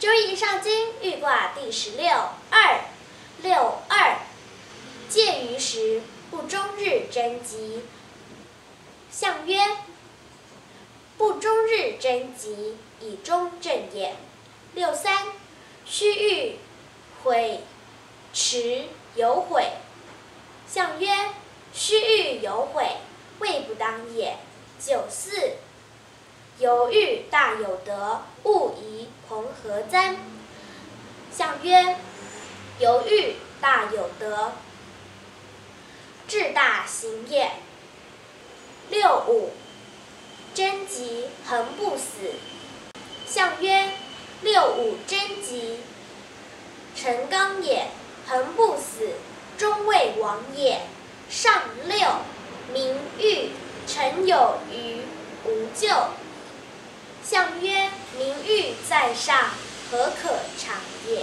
周易上经豫卦第十六二六二，介于时，不终日贞吉。象曰：不终日贞吉，以终正也。六三，须臾悔迟有悔。象曰：须臾有悔，未不当也。九四，犹豫大有德，勿疑朋何簪。象曰：犹豫大有德，志大行也。六五，贞吉恒不死。象曰：六五贞吉，成刚也，恒不死，终未亡也。上六，名誉。臣有余无咎。象曰：名誉在上，何可长也？